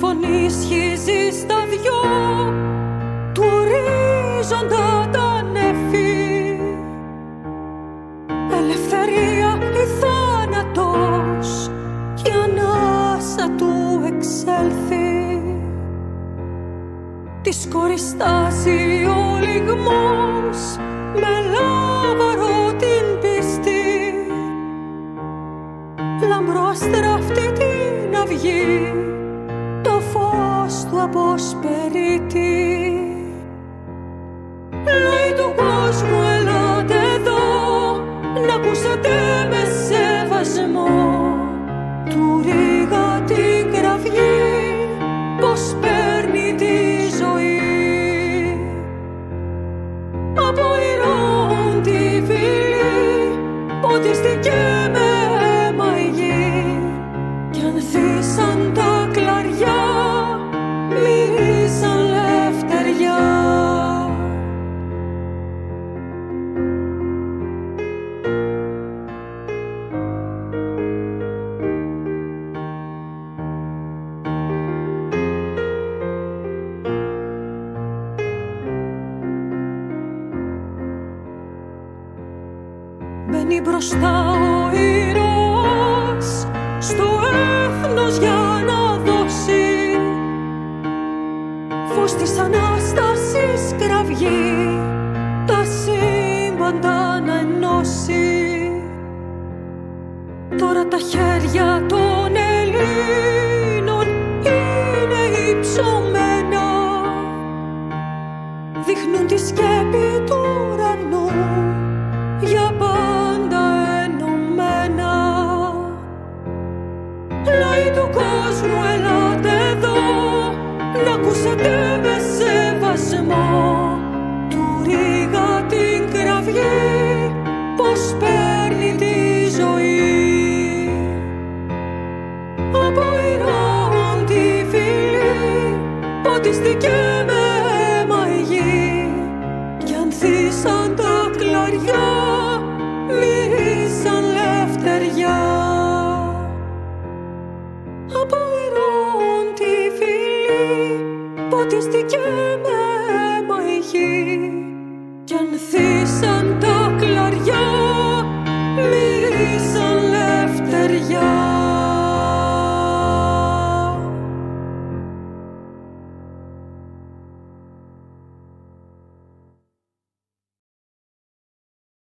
φωνή σχίζει στα δυο του ορίζοντα τα νεφή. Ελευθερία ή θάνατος κι ανάσα του εξέλθει. Της κόρης ο λιγμός με λάβαρο την πίστη. Λαμπρό αστράφτη την αυγή το φως του αποσπερίτη Λέει του κόσμου ελάτε εδώ να ακούσετε με σεβασμό του ρίγα την κραυγή πως παίρνει τη ζωή από ηρών τη φυλή ποτίστηκε με αίμα η γη κι ανθίσαν τα Μπαίνει μπροστά ο ήρωας στο έθνος για να δώσει. Φως της Ανάστασης κραυγή τα σύμπαντα να ενώσει. Τώρα τα χέρια των φωτίστηκε με αίμα η γη κι ανθίσαν τα κλαριά, μυρίσαν λευτεριά. Από ηρών τη φυλή φωτίστηκε με αίμα η γη